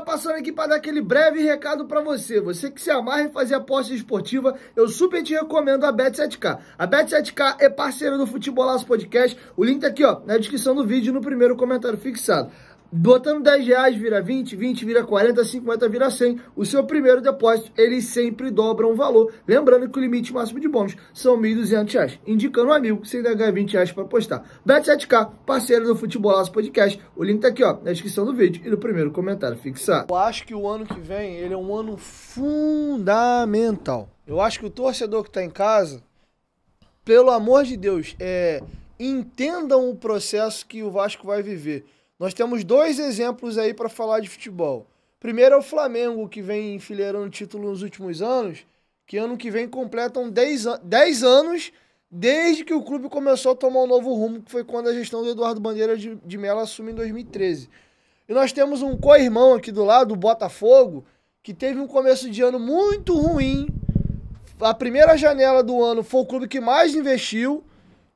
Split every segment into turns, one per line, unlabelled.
galera, passando aqui para dar aquele breve recado para você. Você que se amarra em fazer aposta esportiva, eu super te recomendo a Bet7K. A Bet7K é parceira do Futebolaço Podcast. O link tá aqui, ó, na descrição do vídeo no primeiro comentário fixado. Botando 10 reais vira 20, 20 vira 40, 50 vira 100. O seu primeiro depósito, eles sempre dobram o valor. Lembrando que o limite máximo de bônus são 1.200 reais. Indicando um amigo que você ainda ganha 20 reais para apostar. Bet7K, parceiro do Futebolaço Podcast. O link tá aqui, ó, na descrição do vídeo e no primeiro comentário fixado. Eu acho que o ano que vem, ele é um ano fundamental. Eu acho que o torcedor que tá em casa, pelo amor de Deus, é, entendam o processo que o Vasco vai viver nós temos dois exemplos aí para falar de futebol. Primeiro é o Flamengo, que vem enfileirando título nos últimos anos, que ano que vem completam 10, an 10 anos desde que o clube começou a tomar um novo rumo, que foi quando a gestão do Eduardo Bandeira de, de Mello assumiu em 2013. E nós temos um co-irmão aqui do lado, o Botafogo, que teve um começo de ano muito ruim. A primeira janela do ano foi o clube que mais investiu.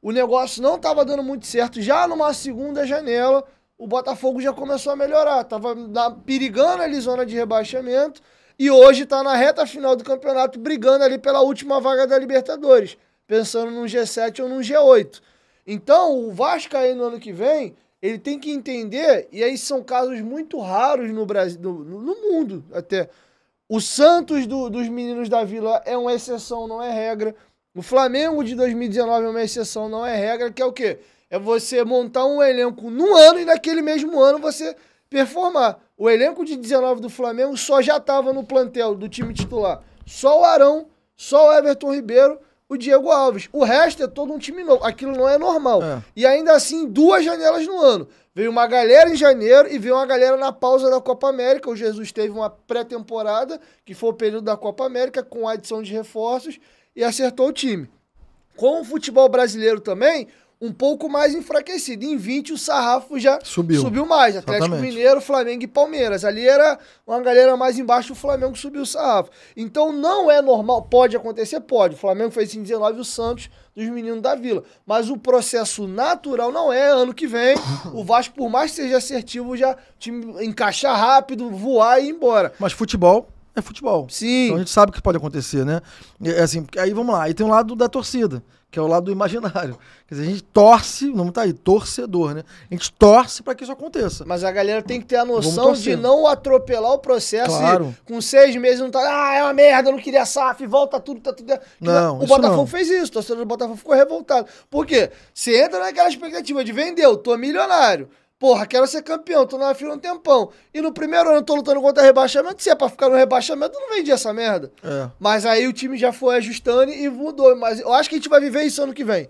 O negócio não estava dando muito certo. Já numa segunda janela, o Botafogo já começou a melhorar. Tava perigando ali zona de rebaixamento e hoje tá na reta final do campeonato brigando ali pela última vaga da Libertadores, pensando num G7 ou num G8. Então, o Vasco aí no ano que vem, ele tem que entender, e aí são casos muito raros no Brasil, no, no mundo até. O Santos do, dos meninos da Vila é uma exceção, não é regra. O Flamengo de 2019 é uma exceção, não é regra, que é o quê? É você montar um elenco num ano e naquele mesmo ano você performar. O elenco de 19 do Flamengo só já estava no plantel do time titular. Só o Arão, só o Everton Ribeiro, o Diego Alves. O resto é todo um time novo. Aquilo não é normal. É. E ainda assim, duas janelas no ano. Veio uma galera em janeiro e veio uma galera na pausa da Copa América. O Jesus teve uma pré-temporada, que foi o período da Copa América, com adição de reforços, e acertou o time. Com o futebol brasileiro também, um pouco mais enfraquecido. Em 20, o sarrafo já subiu, subiu mais. Atlético Exatamente. Mineiro, Flamengo e Palmeiras. Ali era uma galera mais embaixo, o Flamengo subiu o sarrafo. Então não é normal. Pode acontecer? Pode. O Flamengo fez em 19 o Santos dos meninos da Vila. Mas o processo natural não é ano que vem. O Vasco, por mais que seja assertivo, já time encaixar rápido, voar e ir embora.
Mas futebol é futebol.
Sim.
Então a gente sabe que pode acontecer, né? É assim, aí vamos lá. Aí tem um lado da torcida que é o lado do imaginário. Quer dizer, a gente torce, não tá aí, torcedor, né? A gente torce para que isso aconteça.
Mas a galera tem que ter a noção de não atropelar o processo claro. e com seis meses não tá, ah, é uma merda, eu não queria SAF, volta tudo, tá tudo.
Não,
o Botafogo não. fez isso, o torcedor do Botafogo ficou revoltado. Por quê? Você entra naquela expectativa de vendeu, tô milionário. Porra, quero ser campeão, tô na fila um tempão. E no primeiro ano tô lutando contra rebaixamento. Se é pra ficar no rebaixamento, não vendi essa merda. É. Mas aí o time já foi ajustando e mudou. Mas eu acho que a gente vai viver isso ano que vem.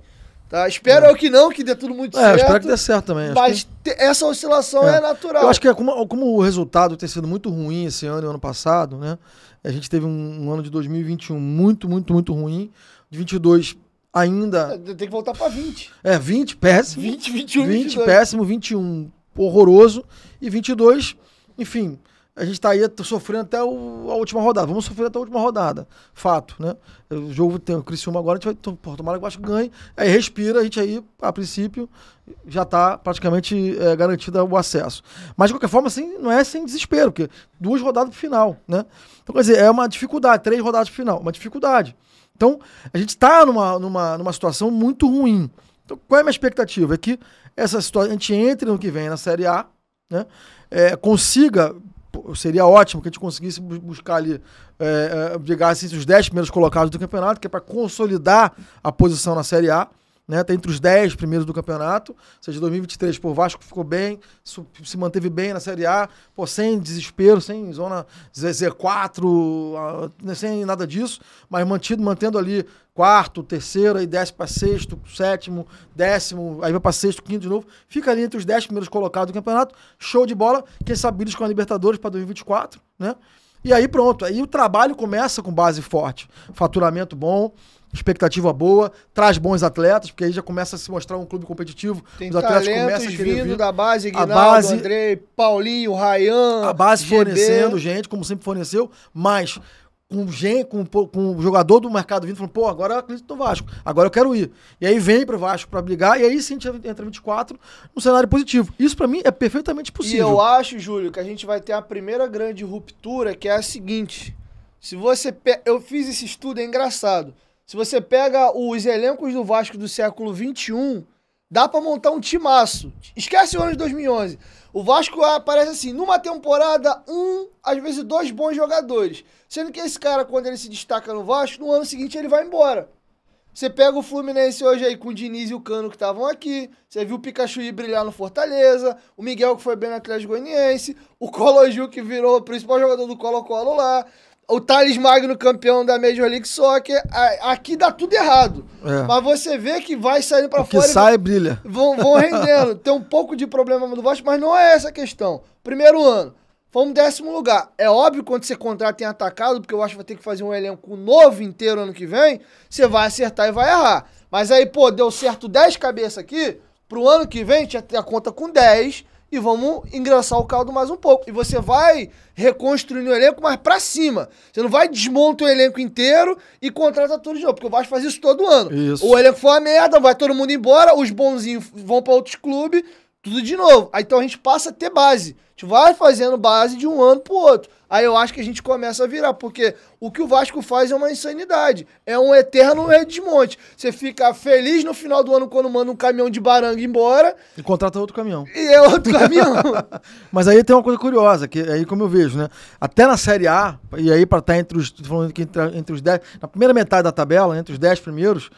Tá? Espero é. eu que não, que dê tudo muito é, certo.
espero que dê certo também.
Mas
que...
essa oscilação é. é. natural.
Eu acho que é como, como, o resultado tem sido muito ruim esse ano e ano passado, né? A gente teve um, um ano de 2021 muito, muito, muito ruim. De 22 ainda.
É, tem que voltar para 20.
É, 20, péssimo.
20, 21,
20, 22. péssimo, 21, horroroso. E 22, enfim, a gente tá aí sofrendo até o, a última rodada. Vamos sofrer até a última rodada. Fato, né? O jogo tem o Criciúma agora, a gente vai. Pô, tomara que o Vasco ganhe. Aí respira, a gente aí, a princípio, já tá praticamente é, garantido o acesso. Mas de qualquer forma, assim, não é sem desespero, porque duas rodadas pro final, né? Então, quer dizer, é uma dificuldade, três rodadas pro final, uma dificuldade. Então, a gente está numa, numa, numa situação muito ruim. Então, qual é a minha expectativa? É que essa situação, a gente entre no que vem na Série A, né? É, consiga, seria ótimo que a gente conseguisse buscar ali, é, é, brigasse os 10 primeiros colocados do campeonato, que é para consolidar a posição na Série A né? Tá entre os 10 primeiros do campeonato. Ou seja, 2023, pô, o Vasco ficou bem, se manteve bem na Série A, pô, sem desespero, sem zona Z4, né, sem nada disso, mas mantido, mantendo ali quarto, terceiro, aí desce para sexto, sétimo, décimo, aí vai para sexto, quinto de novo. Fica ali entre os 10 primeiros colocados do campeonato. Show de bola. Quem sabe eles com a Libertadores para 2024, né? E aí pronto, aí o trabalho começa com base forte, faturamento bom, expectativa boa, traz bons atletas, porque aí já começa a se mostrar um clube competitivo.
Tem os atletas começam a vindo vir. da base, Guinaldo, a base, Andrei, Paulinho, Rayan,
A base GB. fornecendo gente, como sempre forneceu, mas com, gen, com, com o jogador do mercado vindo falando, pô, agora eu acredito no Vasco, agora eu quero ir. E aí vem pro Vasco para brigar, e aí sim a gente entra 24 no cenário positivo. Isso para mim é perfeitamente possível.
E eu acho, Júlio, que a gente vai ter a primeira grande ruptura, que é a seguinte. Se você. Pe... Eu fiz esse estudo, é engraçado. Se você pega os elencos do Vasco do século XXI, dá para montar um timaço. Esquece o ano de 2011. O Vasco aparece assim, numa temporada, um, às vezes dois bons jogadores. Sendo que esse cara, quando ele se destaca no Vasco, no ano seguinte ele vai embora. Você pega o Fluminense hoje aí com o Diniz e o Cano que estavam aqui. Você viu o Pikachu brilhar no Fortaleza. O Miguel que foi bem no Atlético Goianiense. O Colo Gil que virou o principal jogador do Colo-Colo lá o Thales Magno campeão da Major League Soccer, aqui dá tudo errado. É. Mas você vê que vai saindo para fora.
Que sai, brilha.
Vão, vão rendendo. Tem um pouco de problema do Vasco, mas não é essa a questão. Primeiro ano, fomos décimo lugar. É óbvio quando você contrata em atacado, porque eu acho que vai ter que fazer um elenco novo inteiro ano que vem, você vai acertar e vai errar. Mas aí, pô, deu certo 10 cabeças aqui, pro ano que vem, tinha a conta com 10 e vamos engraçar o caldo mais um pouco. E você vai reconstruindo o elenco mais pra cima. Você não vai desmontar o elenco inteiro e contrata tudo de novo, porque o Vasco faz isso todo ano. Isso. O elenco foi uma merda, vai todo mundo embora, os bonzinhos vão para outros clubes, tudo de novo. Aí então a gente passa a ter base. A gente vai fazendo base de um ano pro outro. Aí eu acho que a gente começa a virar, porque o que o Vasco faz é uma insanidade. É um eterno desmonte. Você fica feliz no final do ano quando manda um caminhão de baranga embora.
E contrata outro caminhão.
E é outro caminhão.
Mas aí tem uma coisa curiosa, que aí como eu vejo, né? Até na Série A, e aí para estar tá entre os, falando que entre, entre os 10, na primeira metade da tabela, entre os 10 primeiros,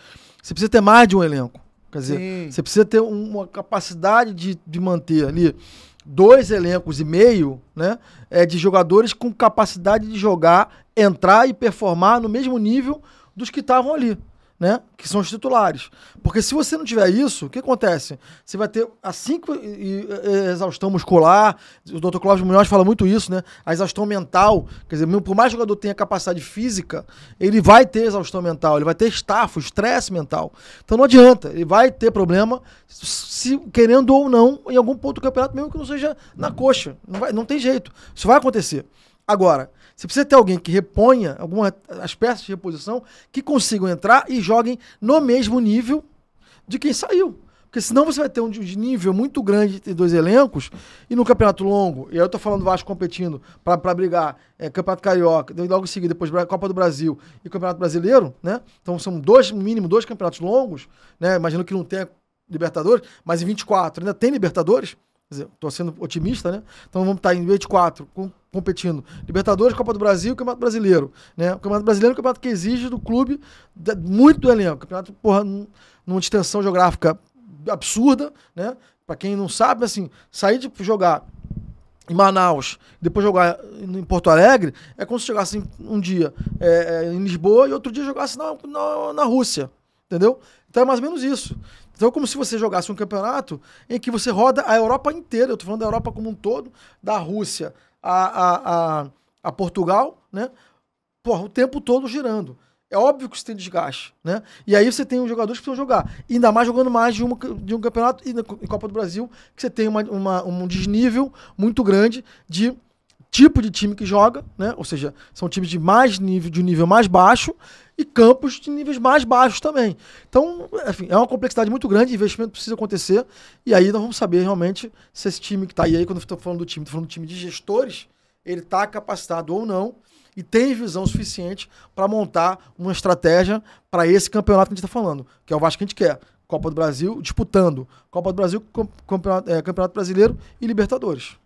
você precisa ter mais de um elenco. Quer dizer, Sim. você precisa ter uma capacidade de, de manter ali dois elencos e meio, né, é, de jogadores com capacidade de jogar, entrar e performar no mesmo nível dos que estavam ali né? Que são os titulares. Porque se você não tiver isso, o que acontece? Você vai ter assim que exaustão muscular, o Dr. Cláudio Munhoz fala muito isso, né? A exaustão mental, quer dizer, por mais que o jogador tenha capacidade física, ele vai ter exaustão mental, ele vai ter estafa, estresse mental. Então não adianta, ele vai ter problema, se querendo ou não, em algum ponto do campeonato, mesmo que não seja na coxa. Não, vai, não tem jeito. Isso vai acontecer. Agora, você precisa ter alguém que reponha algumas as peças de reposição que consigam entrar e joguem no mesmo nível de quem saiu. Porque senão você vai ter um nível muito grande de dois elencos e no campeonato longo, e aí eu tô falando Vasco competindo para brigar é, Campeonato Carioca, logo em seguida, depois Copa do Brasil e Campeonato Brasileiro, né? Então são dois, no mínimo, dois campeonatos longos, né? Imagino que não tenha Libertadores, mas em 24 ainda tem Libertadores. Tô sendo otimista, né? Então vamos estar em 24 com competindo. Libertadores, Copa do Brasil e Campeonato Brasileiro. Né? O Campeonato Brasileiro é um campeonato que exige do clube de, muito do elenco. Campeonato, porra, numa extensão geográfica absurda, né? Pra quem não sabe, assim, sair de jogar em Manaus, depois jogar em Porto Alegre, é como se chegasse um dia é, é, em Lisboa e outro dia jogasse na, na, na Rússia. Entendeu? Então é mais ou menos isso. Então é como se você jogasse um campeonato em que você roda a Europa inteira. Eu tô falando da Europa como um todo, da Rússia a, a, a, a Portugal, né? Porra, o tempo todo girando. É óbvio que você tem desgaste, né? E aí você tem os jogadores que precisam jogar. E ainda mais jogando mais de, uma, de um campeonato e na Copa do Brasil, que você tem uma, uma, um desnível muito grande de tipo de time que joga, né? Ou seja, são times de mais nível, de um nível mais baixo e campos de níveis mais baixos também. Então, enfim, é uma complexidade muito grande, investimento precisa acontecer, e aí nós vamos saber realmente se esse time que está aí, aí quando estou falando do time, estou falando do time de gestores, ele está capacitado ou não, e tem visão suficiente para montar uma estratégia para esse campeonato que a gente está falando, que é o Vasco que a gente quer. Copa do Brasil, disputando Copa do Brasil, Campeonato, é, Campeonato Brasileiro e Libertadores.